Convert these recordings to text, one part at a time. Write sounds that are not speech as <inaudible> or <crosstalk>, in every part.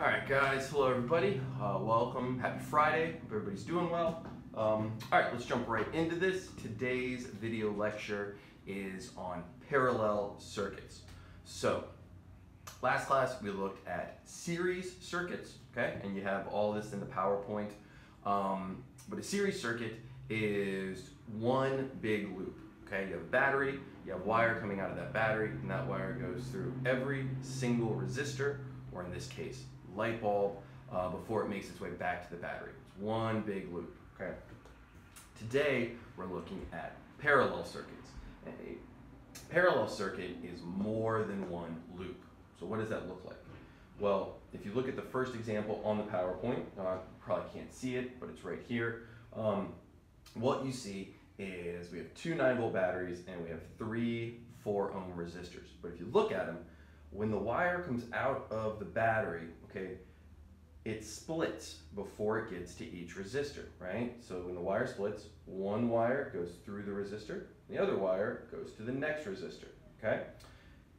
All right, guys. Hello, everybody. Uh, welcome. Happy Friday. Hope everybody's doing well. Um, all right, let's jump right into this. Today's video lecture is on parallel circuits. So, last class we looked at series circuits, okay? And you have all this in the PowerPoint. Um, but a series circuit is one big loop, okay? You have a battery, you have wire coming out of that battery, and that wire goes through every single resistor, or in this case, light bulb, uh, before it makes its way back to the battery. It's one big loop, okay? Today, we're looking at parallel circuits. A parallel circuit is more than one loop. So what does that look like? Well, if you look at the first example on the PowerPoint, uh, you probably can't see it, but it's right here. Um, what you see is we have two 9 volt batteries and we have three 4 ohm resistors. But if you look at them, when the wire comes out of the battery, okay, it splits before it gets to each resistor, right? So when the wire splits, one wire goes through the resistor, the other wire goes to the next resistor, okay?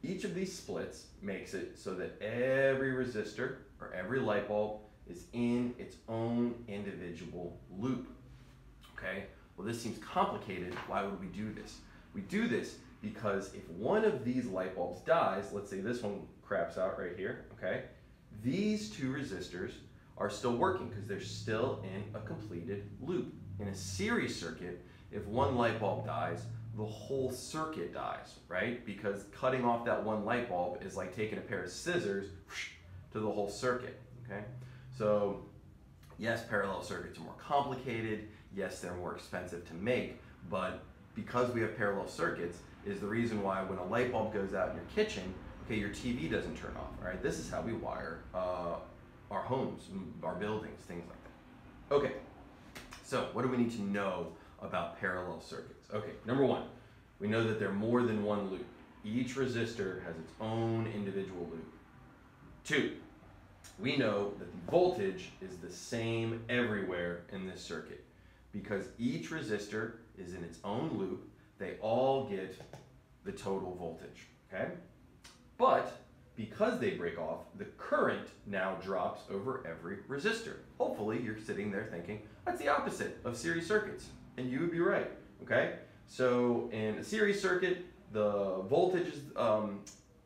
Each of these splits makes it so that every resistor or every light bulb is in its own individual loop, okay? Well, this seems complicated. Why would we do this? We do this because if one of these light bulbs dies, let's say this one craps out right here, okay? These two resistors are still working because they're still in a completed loop. In a series circuit, if one light bulb dies, the whole circuit dies, right? Because cutting off that one light bulb is like taking a pair of scissors to the whole circuit, okay? So yes, parallel circuits are more complicated. Yes, they're more expensive to make, but because we have parallel circuits is the reason why when a light bulb goes out in your kitchen, okay, your TV doesn't turn off, all right? This is how we wire uh, our homes, our buildings, things like that. Okay, so what do we need to know about parallel circuits? Okay, number one, we know that they're more than one loop. Each resistor has its own individual loop. Two, we know that the voltage is the same everywhere in this circuit because each resistor is in its own loop. They all get the total voltage, okay? But because they break off, the current now drops over every resistor. Hopefully you're sitting there thinking, that's the opposite of series circuits. And you would be right, okay? So in a series circuit, the voltage um,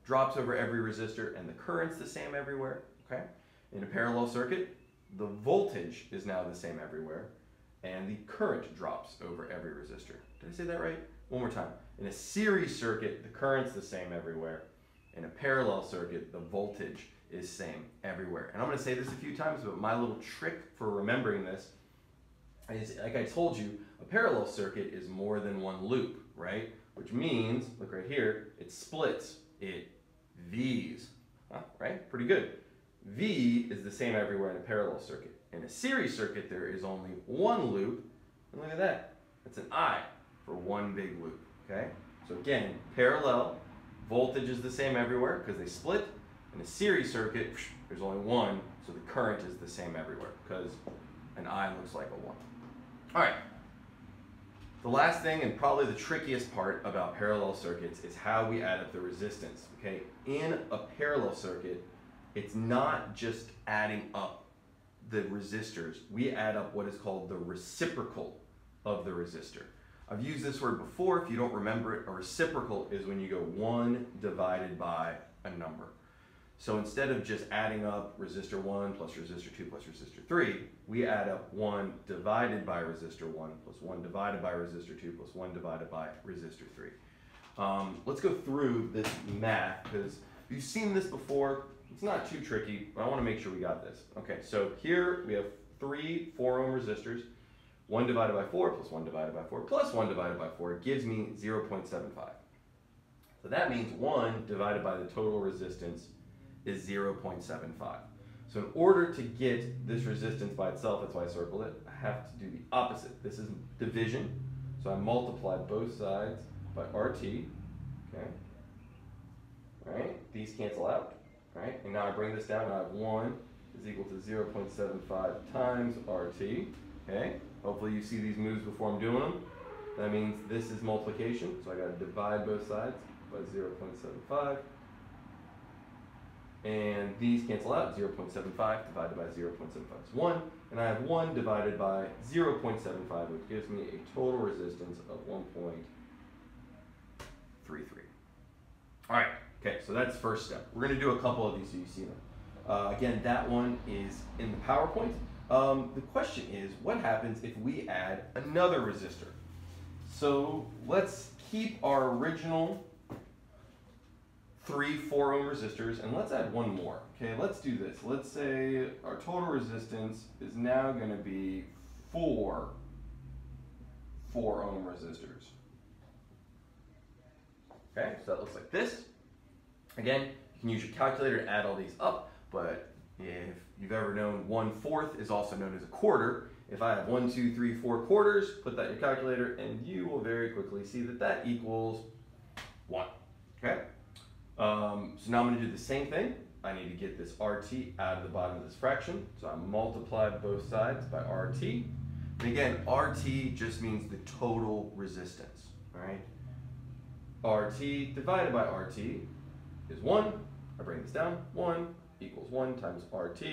drops over every resistor and the current's the same everywhere, okay? In a parallel circuit, the voltage is now the same everywhere and the current drops over every resistor. Did I say that right? One more time. In a series circuit, the current's the same everywhere. In a parallel circuit, the voltage is same everywhere. And I'm going to say this a few times, but my little trick for remembering this is, like I told you, a parallel circuit is more than one loop, right? Which means, look right here, it splits. It V's, huh, right? Pretty good. V is the same everywhere in a parallel circuit. In a series circuit, there is only one loop, and look at that. It's an I for one big loop, okay? So again, parallel, voltage is the same everywhere because they split. In a series circuit, there's only one, so the current is the same everywhere because an I looks like a one. All right. The last thing and probably the trickiest part about parallel circuits is how we add up the resistance, okay? In a parallel circuit, it's not just adding up the resistors. We add up what is called the reciprocal of the resistor. I've used this word before. If you don't remember it, a reciprocal is when you go 1 divided by a number. So instead of just adding up resistor 1 plus resistor 2 plus resistor 3, we add up 1 divided by resistor 1 plus 1 divided by resistor 2 plus 1 divided by resistor 3. Um, let's go through this math because you've seen this before. It's not too tricky, but I want to make sure we got this. Okay, so here we have three 4 ohm resistors. 1 divided by 4 plus 1 divided by 4 plus 1 divided by 4 gives me 0.75. So that means 1 divided by the total resistance is 0.75. So in order to get this resistance by itself, that's why I circled it, I have to do the opposite. This is division. So I multiply both sides by RT, okay? Right? These cancel out, right? And now I bring this down, I have 1 is equal to 0.75 times RT, okay? Hopefully you see these moves before I'm doing them. That means this is multiplication, so I gotta divide both sides by 0.75. And these cancel out, 0.75 divided by 0.75 is 1. And I have 1 divided by 0.75, which gives me a total resistance of 1.33. All right, okay, so that's first step. We're gonna do a couple of these so you see them. Uh, again, that one is in the PowerPoint. Um, the question is, what happens if we add another resistor? So let's keep our original three 4 ohm resistors and let's add one more. Okay, let's do this. Let's say our total resistance is now to be four 4 ohm resistors. Okay, so that looks like this. Again, you can use your calculator to add all these up, but if you've ever known one fourth is also known as a quarter, if I have one, two, three, four quarters, put that in your calculator and you will very quickly see that that equals one, okay? Um, so now I'm gonna do the same thing. I need to get this RT out of the bottom of this fraction. So I multiply both sides by RT. And again, RT just means the total resistance, right? RT divided by RT is one. I bring this down, one equals one times RT,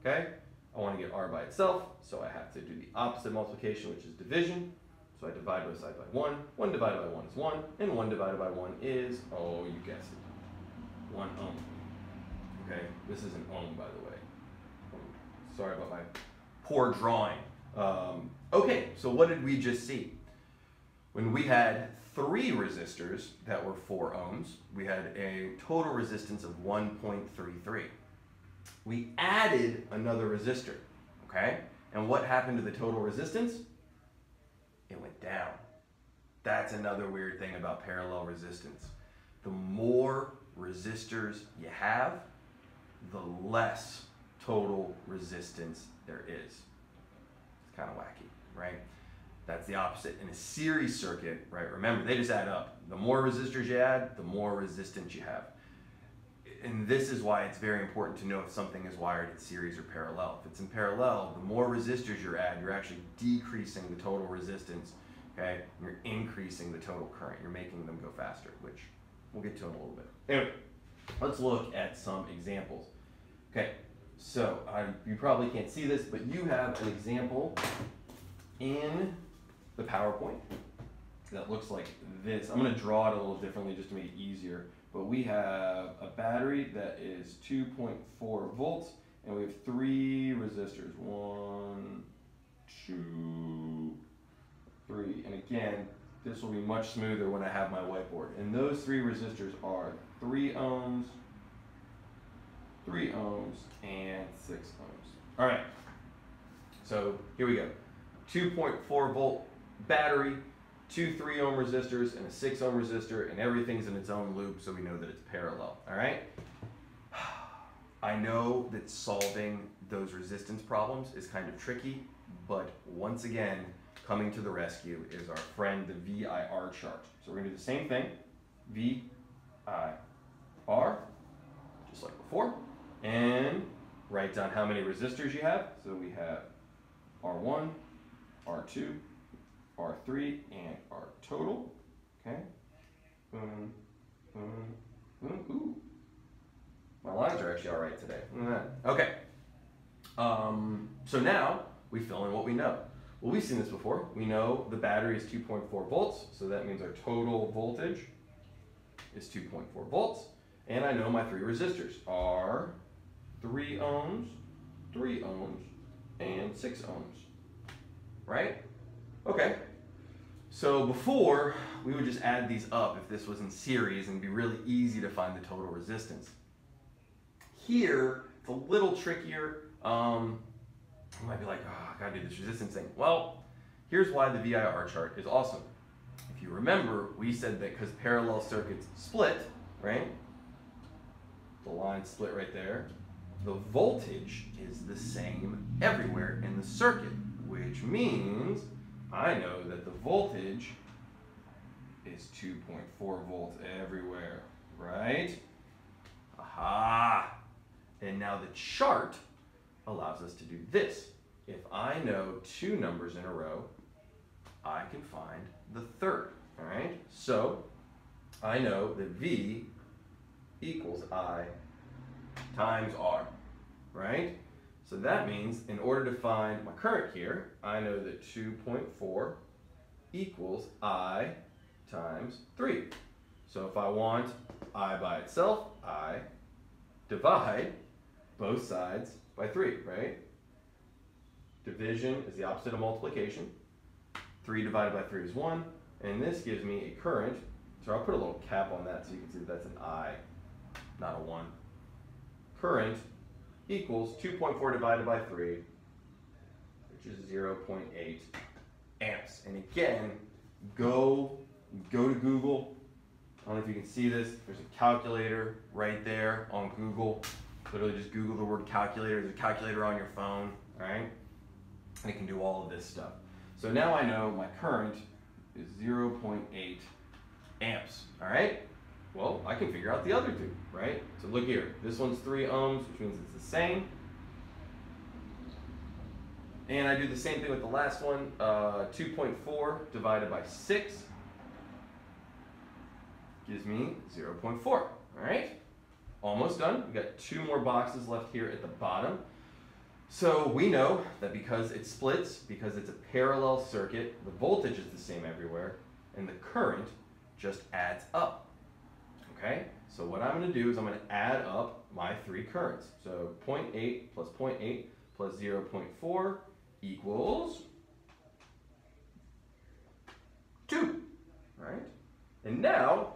okay? I wanna get R by itself, so I have to do the opposite multiplication, which is division. So I divide both sides by one. One divided by one is one, and one divided by one is, oh, you guessed it, one ohm. Okay, this is an ohm, by the way. Sorry about my poor drawing. Um, okay, so what did we just see? When we had three resistors that were four ohms, we had a total resistance of 1.33. We added another resistor, okay? And what happened to the total resistance? It went down. That's another weird thing about parallel resistance. The more resistors you have, the less total resistance there is. It's kind of wacky, right? That's the opposite. In a series circuit, right, remember, they just add up. The more resistors you add, the more resistance you have. And this is why it's very important to know if something is wired in series or parallel. If it's in parallel, the more resistors you add, you're actually decreasing the total resistance, okay? You're increasing the total current. You're making them go faster, which we'll get to in a little bit. Anyway, let's look at some examples. Okay, so you probably can't see this, but you have an example in the PowerPoint that looks like this. I'm going to draw it a little differently just to make it easier. But we have a battery that is 2.4 volts, and we have three resistors. One, two, three. And again, this will be much smoother when I have my whiteboard. And those three resistors are 3 ohms, 3 ohms, and 6 ohms. All right, so here we go. 2.4 volt battery, two 3 ohm resistors, and a 6 ohm resistor, and everything's in its own loop so we know that it's parallel. All right? <sighs> I know that solving those resistance problems is kind of tricky, but once again, coming to the rescue is our friend the VIR chart. So we're gonna do the same thing, VIR, just like before, and write down how many resistors you have. So we have R1, R2, R3, and R total, okay? Boom, boom, boom, ooh. My lines are actually all right today. Okay. Um, so now we fill in what we know. Well, we've seen this before. We know the battery is 2.4 volts, so that means our total voltage is 2.4 volts. And I know my three resistors are 3 ohms, 3 ohms, and 6 ohms. Right? Okay. So before, we would just add these up if this was in series and be really easy to find the total resistance. Here, it's a little trickier. Um, you might be like, oh, I gotta do this resistance thing. Well, here's why the VIR chart is awesome. If you remember, we said that because parallel circuits split, right? The line split right there. The voltage is the same everywhere in the circuit, which means I know that the voltage is 2.4 volts everywhere, right? Aha! And now the chart allows us to do this. If I know two numbers in a row, I can find the third, all right? So I know that V equals I times R, right? So that means in order to find my current here, I know that 2.4 equals I times 3. So if I want I by itself, I divide both sides by 3, right? Division is the opposite of multiplication. 3 divided by 3 is 1. And this gives me a current. So I'll put a little cap on that so you can see that that's an I, not a 1. Current equals 2.4 divided by 3, which is 0.8 amps. And again, go, go to Google. I don't know if you can see this. There's a calculator right there on Google. Literally just Google the word calculator. There's a calculator on your phone, all right? And it can do all of this stuff. So now I know my current is 0.8 amps, all right? Well, I can figure out the other two, right? So look here, this one's three ohms, which means it's the same. And I do the same thing with the last one, uh, 2.4 divided by six gives me 0.4, all right? Almost done, we got two more boxes left here at the bottom. So we know that because it splits, because it's a parallel circuit, the voltage is the same everywhere, and the current just adds up. Okay, so what I'm going to do is I'm going to add up my three currents. So 0.8 plus 0.8 plus 0.4 equals 2, right? And now,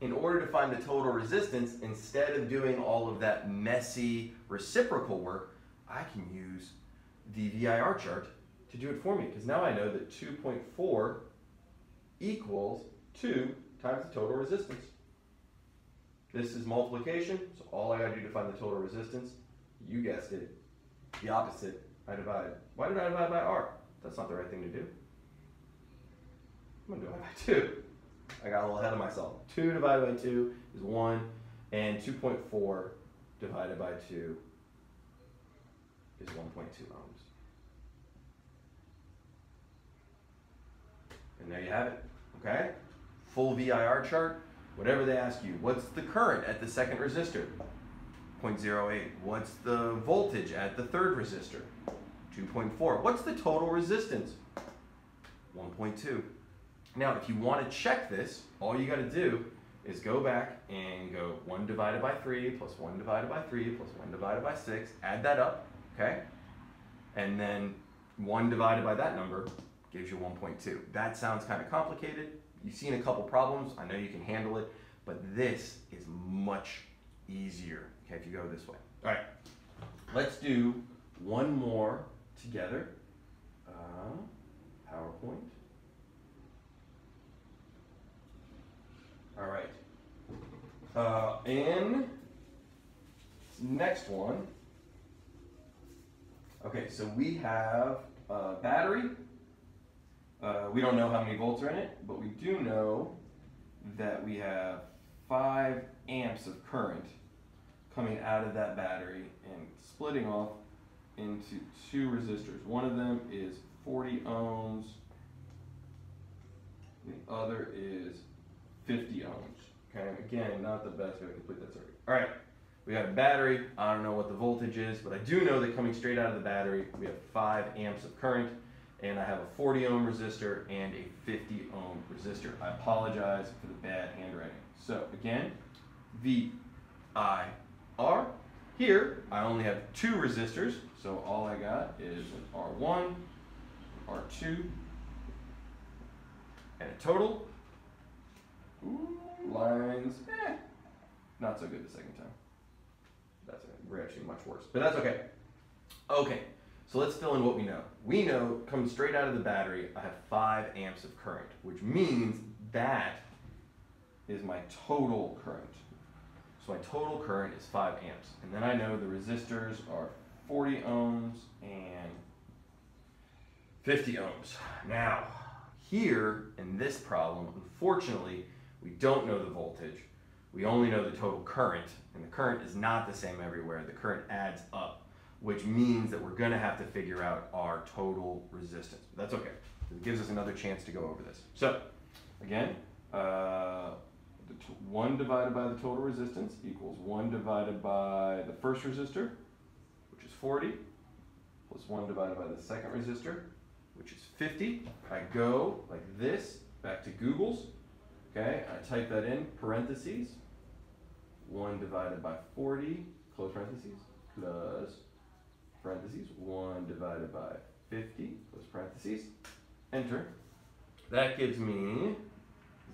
in order to find the total resistance, instead of doing all of that messy reciprocal work, I can use the VIR chart to do it for me because now I know that 2.4 equals 2 times the total resistance. This is multiplication, so all I gotta do to find the total resistance, you guessed it, the opposite, I divide. Why did I divide by R? That's not the right thing to do. I'm gonna divide by 2. I got a little ahead of myself. 2 divided by 2 is 1, and 2.4 divided by 2 is 1.2 ohms. And there you have it, okay? Full VIR chart, whatever they ask you. What's the current at the second resistor? 0.08. What's the voltage at the third resistor? 2.4. What's the total resistance? 1.2. Now, if you want to check this, all you got to do is go back and go 1 divided by 3 plus 1 divided by 3 plus 1 divided by 6, add that up, okay? And then 1 divided by that number gives you 1.2. That sounds kind of complicated. You've seen a couple problems. I know you can handle it, but this is much easier, okay, if you go this way. All right, let's do one more together. Uh, PowerPoint. All right. Uh, and next one. Okay, so we have a battery. Uh, we don't know how many volts are in it, but we do know that we have five amps of current coming out of that battery and splitting off into two resistors. One of them is 40 ohms, the other is 50 ohms. Okay, again, not the best way to complete that circuit. All right, we got a battery. I don't know what the voltage is, but I do know that coming straight out of the battery, we have 5 amps of current, and I have a 40 ohm resistor and a 50 ohm resistor. I apologize for the bad handwriting. So again, V, I, R. Here, I only have two resistors, so all I got is an R1, R2, and a total Ooh, lines, eh, not so good the second time. That's actually much worse, but that's okay. Okay, so let's fill in what we know. We know, coming straight out of the battery, I have five amps of current, which means that is my total current. So my total current is five amps. And then I know the resistors are 40 ohms and 50 ohms. Now, here in this problem, unfortunately, we don't know the voltage. We only know the total current, and the current is not the same everywhere. The current adds up, which means that we're going to have to figure out our total resistance. That's okay. It gives us another chance to go over this. So, again, uh, the t- 1 divided by the total resistance equals 1 divided by the first resistor, which is 40, plus 1 divided by the second resistor, which is 50. I go like this back to Google's. Okay, I type that in parentheses. 1 divided by 40, close parentheses, plus parentheses, 1 divided by 50, close parentheses, enter. That gives me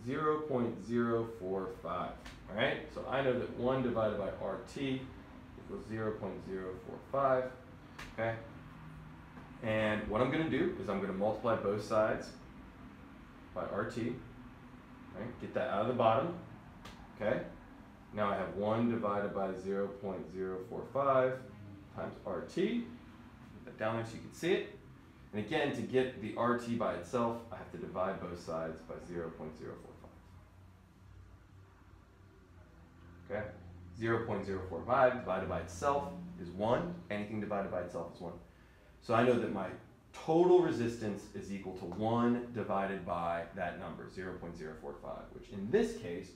0.045. All right, so I know that 1 divided by RT equals 0.045. Okay, and what I'm going to do is I'm going to multiply both sides by RT. Right, get that out of the bottom. Okay, now I have 1 divided by 0.045 times RT. Put that down there so you can see it. And again, to get the RT by itself, I have to divide both sides by 0.045. Okay? 0.045 divided by itself is 1. Anything divided by itself is 1. So I know that my total resistance is equal to 1 divided by that number, 0.045, which in this case,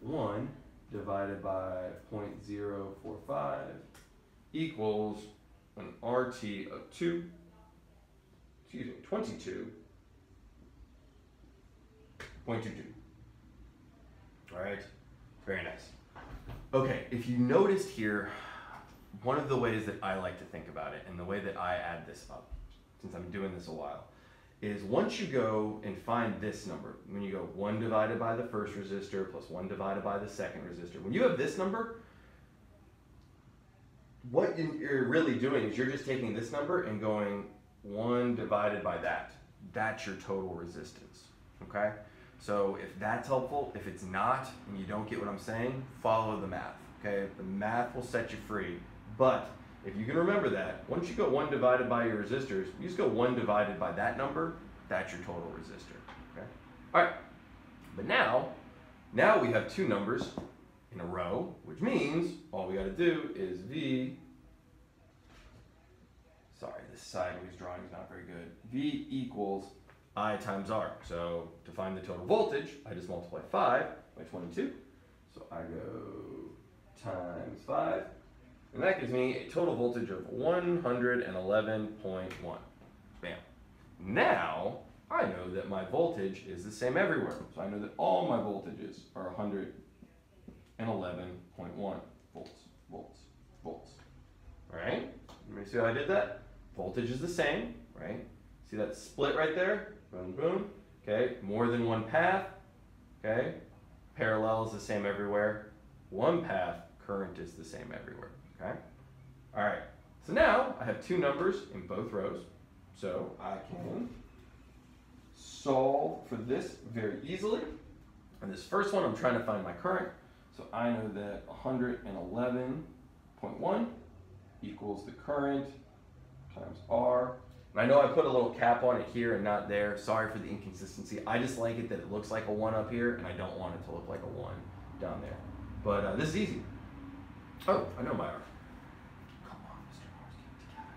1 divided by 0.045 equals an RT of 2, excuse me, 22.22. All right, very nice. Okay, if you noticed here, one of the ways that I like to think about it and the way that I add this up, since I'm doing this a while, is once you go and find this number, when you go 1 divided by the first resistor plus 1 divided by the second resistor, when you have this number, what you're really doing is you're just taking this number and going 1 divided by that. That's your total resistance, okay? So if that's helpful, if it's not, and you don't get what I'm saying, follow the math, okay? The math will set you free, but if you can remember that, once you go one divided by your resistors, you just go one divided by that number, that's your total resistor. Okay? All right, but now, now we have two numbers in a row, which means all we gotta do is V, sorry, this sideways drawing is not very good. V equals I times R. So to find the total voltage, I just multiply five by 22. So I go times five, and that gives me a total voltage of 111.1. Bam. Now, I know that my voltage is the same everywhere. So I know that all my voltages are 111.1 volts, volts, volts. All right? Me see how I did that. Voltage is the same, right? See that split right there? Boom, boom. Okay, more than one path. Okay, parallel is the same everywhere. One path, current is the same everywhere. Okay? All right. So now I have two numbers in both rows. So I can solve for this very easily. And this first one, I'm trying to find my current. So I know that 111.1 equals the current times R. And I know I put a little cap on it here and not there. Sorry for the inconsistency. I just like it that it looks like a 1 up here, and I don't want it to look like a 1 down there. But uh, this is easy. Oh, I know my R. Come on, Mr. Mars, get together.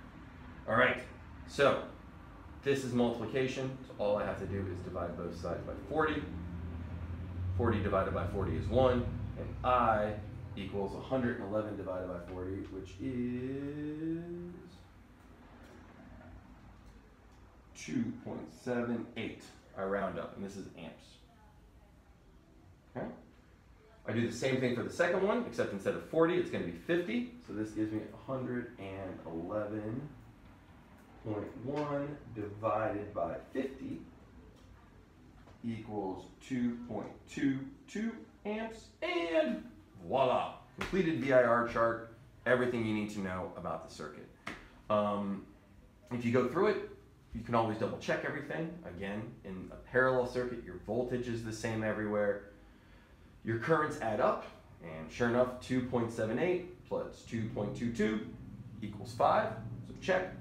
All right, so this is multiplication. So all I have to do is divide both sides by 40. 40 divided by 40 is 1. And I equals 111 divided by 40, which is 2.78. I round up, and this is amps. Okay? I do the same thing for the second one, except instead of 40, it's going to be 50. So this gives me 111.1 divided by 50 equals 2.22 amps, and voila, completed VIR chart, everything you need to know about the circuit. Um, if you go through it, you can always double check everything. Again, in a parallel circuit, your voltage is the same everywhere. Your currents add up, and sure enough, 2.78 plus 2.22 equals 5, so check.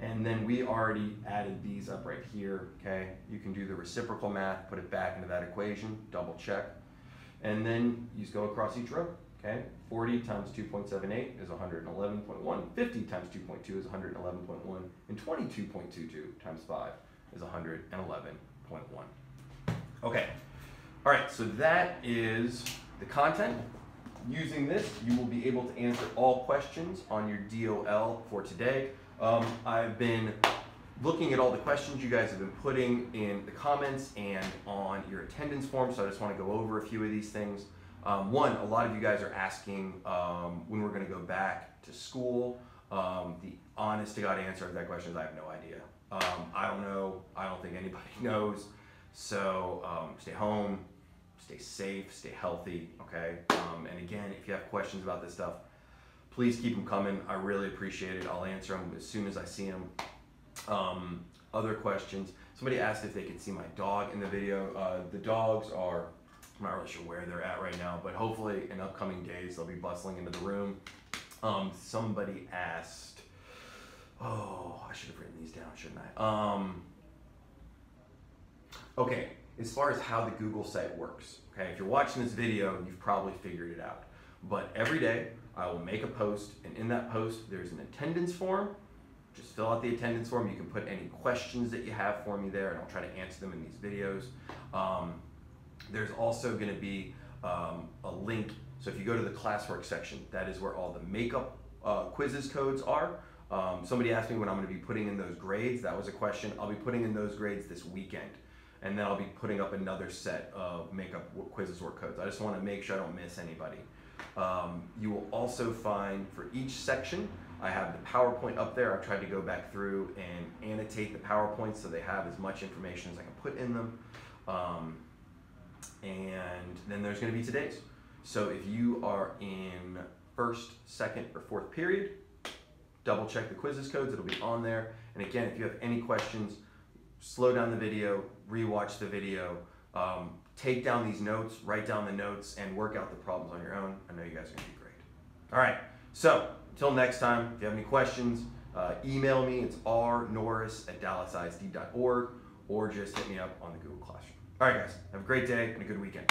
And then we already added these up right here, okay? You can do the reciprocal math, put it back into that equation, double check. And then you just go across each row, okay? 40 times 2.78 is 111.1, 50 times 2.2 is 111.1, and 22.22 times 5 is 111.1. Okay, All right, so that is the content. Using this, you will be able to answer all questions on your DOL for today. Um, I've been looking at all the questions you guys have been putting in the comments and on your attendance form, so I just want to go over a few of these things. Um, one, a lot of you guys are asking um, when we're going to go back to school. Um, the honest to God answer to that question is I have no idea. Um, I don't know. I don't think anybody <laughs> knows. So um, stay home, stay safe, stay healthy, okay? Um, and again, if you have questions about this stuff, please keep them coming. I really appreciate it. I'll answer them as soon as I see them. Um, other questions. Somebody asked if they could see my dog in the video. Uh, the dogs are, I'm not really sure where they're at right now, but hopefully in upcoming days they'll be bustling into the room. Um, somebody asked, oh, I should have written these down, shouldn't I? Um, okay, as far as how the Google site works, okay, if you're watching this video, you've probably figured it out. But every day, I will make a post, and in that post, there's an attendance form. Just fill out the attendance form. You can put any questions that you have for me there, and I'll try to answer them in these videos. Um, there's also going to be um, a link. So if you go to the classwork section, that is where all the makeup uh, Quizizz codes are. Um, somebody asked me when I'm going to be putting in those grades. That was a question. I'll be putting in those grades this weekend and then I'll be putting up another set of makeup quizzes or codes. I just want to make sure I don't miss anybody. Um, you will also find for each section, I have the PowerPoint up there. I've tried to go back through and annotate the PowerPoints so they have as much information as I can put in them. Um, and then there's going to be today's. So if you are in first, second, or fourth period, double check the Quizizz codes. It'll be on there. And again, if you have any questions, slow down the video, rewatch the video, um, take down these notes, write down the notes, and work out the problems on your own. I know you guys are going to be great. All right, so until next time, if you have any questions, uh, email me. It's rnorris at dallasisd.org or just hit me up on the Google Classroom. All right, guys, have a great day and a good weekend.